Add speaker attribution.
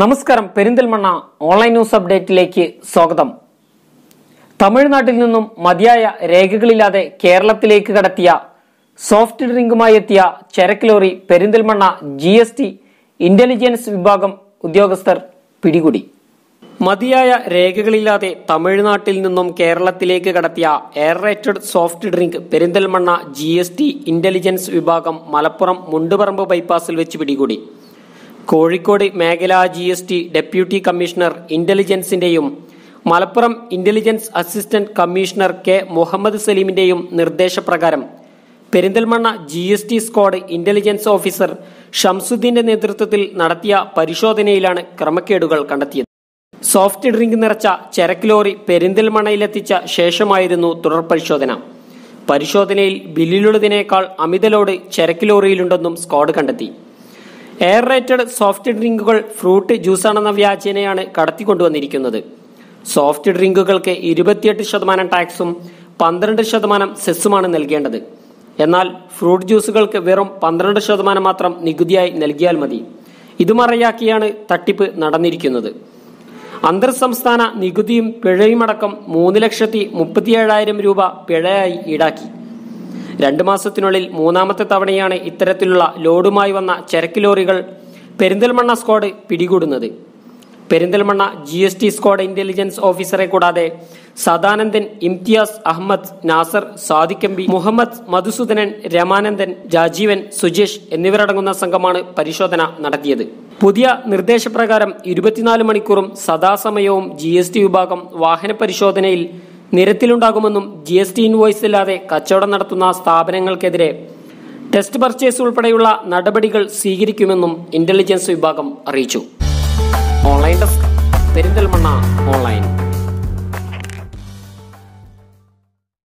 Speaker 1: നമസ്കാരം. Perinthalmanna online news അപ്ഡേറ്റിലേക്ക് സ്വാഗതം. തമിഴ്നാട്ടിൽ നിന്നും മതിയായ രേഖകളില്ലാതെ കേരളത്തിലേക്ക് കടത്തിയ സോഫ്റ്റ് ഡ്രിങ്കുമായി എത്തിയ ചരക്ക് lorry Perinthalmanna G S T intelligence വിഭാഗം ഉദ്യോഗസ്ഥർ പിടികൂടി. മതിയായ രേഖകളില്ലാതെ തമിഴ്നാട്ടിൽ നിന്നും കേരളത്തിലേക്ക് കടത്തിയ aerated soft drink Perinthalmanna G intelligence വിഭാഗം മലപ്പുറം മുണ്ടുപറമ്പ് ബൈപ്പാസിൽ വെച്ച് പിടികൂടി. കോഴിക്കോട് മേഖലാ G S T deputy commissioner ഇന്റലിജൻസിന്റെയും Malappuram intelligence assistant commissioner K Muhammad സലീമിന്റെയും നിർദ്ദേശപ്രകാരം Perinthalmanna G S T squad intelligence officer ഷംസുദ്ദീന്റെ നേതൃത്വത്തിൽ നടത്തിയ പരിശോധനയിലാണ് ക്രമക്കേടുകൾ കണ്ടെത്തിയത്. സോഫ്റ്റ് ഡ്രിങ്ക് നിറച്ച ചരക്ക് ലോറി പെരിന്തൽമണ്ണയിലെത്തിച്ച ശേഷമായിരുന്നു തുടർ പരിശോധന. പരിശോധനയിൽ ബില്ലിലുള്ളതിനേക്കാൾ അമിത ലോഡ് ചരക്ക് ലോറിയിലുണ്ടെന്നും സ്ക്വാഡ് കണ്ടെത്തി. എയർ റേറ്റഡ് സോഫ്റ്റ് ഡ്രിങ്കുകൾ ഫ്രൂട്ട് ജ്യൂസാണെന്ന വ്യാജേനയാണ് കടത്തിക്കൊണ്ടുവന്നിരിക്കുന്നത്. സോഫ്റ്റ് ഡ്രിങ്കുകൾക്ക് ഇരുപത്തിയെട്ട് ശതമാനം ടാക്സും പന്ത്രണ്ട് ശതമാനം സെസ്സുമാണ് നൽകേണ്ടത്. എന്നാൽ ഫ്രൂട്ട് ജ്യൂസുകൾക്ക് വെറും പന്ത്രണ്ട് ശതമാനം മാത്രം നികുതിയായി നൽകിയാൽ മതി. ഇത് മറയാക്കിയാണ് തട്ടിപ്പ് നടന്നിരിക്കുന്നത്. അന്തർ സംസ്ഥാന നികുതിയും പിഴയുമടക്കം മൂന്ന് ലക്ഷത്തി മുപ്പത്തിയേഴായിരം രൂപ പിഴയായി ഈടാക്കി. രണ്ടു മാസത്തിനുള്ളിൽ മൂന്നാമത്തെ തവണയാണ് ഇത്തരത്തിലുള്ള ലോഡുമായി വന്ന ചരക്ക് ലോറികൾ Perinthalmanna squad പിടികൂടുന്നത്. Perinthalmanna G S T squad intelligence ഓഫീസറെ കൂടാതെ സദാനന്ദൻ ഇംതിയാസ് അഹമ്മദ് നാസർ സാദിക്കമ്പി മുഹമ്മദ് മധുസൂദനൻ രമാനന്ദൻ രാജീവൻ സുജേഷ് എന്നിവരടങ്ങുന്ന സംഘമാണ് പരിശോധന നടത്തിയത്. പുതിയ നിർദ്ദേശപ്രകാരം ഇരുപത്തിനാല് മണിക്കൂറും സദാസമയവും ജി വിഭാഗം വാഹന പരിശോധനയിൽ നിരത്തിലുണ്ടാകുമെന്നും ജി എസ് ടി ഇൻവോയ്സ് ഇല്ലാതെ കച്ചവടം നടത്തുന്ന സ്ഥാപനങ്ങൾക്കെതിരെ ടെസ്റ്റ് പർച്ചേസ് ഉൾപ്പെടെയുള്ള നടപടികൾ സ്വീകരിക്കുമെന്നും ഇന്റലിജൻസ് വിഭാഗം അറിയിച്ചു. Online desk Perinthalmanna online.